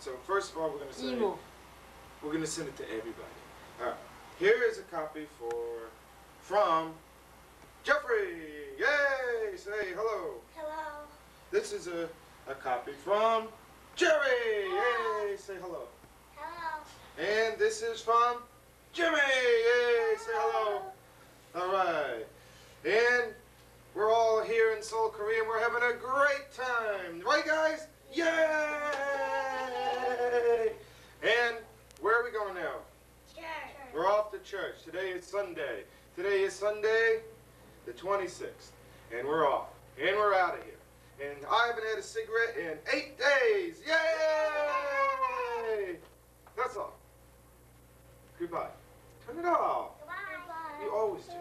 So first of all, we're gonna say 이모. we're gonna send it to everybody. All right. Here is a copy for from Jeffrey. Yay! Say hello. Hello. This is a, a copy from Jerry. Yay! Say hello. Hello. And this is from Jimmy. Yay! Say hello. All right. And we're all here in Seoul, Korea, and we're having a great time. Right, guys? Yay! And where we going now? Church. We're off to church. Today is Sunday. Today is Sunday, the 26th. And we're off. And we're out of here. And I haven't had a cigarette in eight days. Yay! That's all. Goodbye. Turn it off. Goodbye. You always do.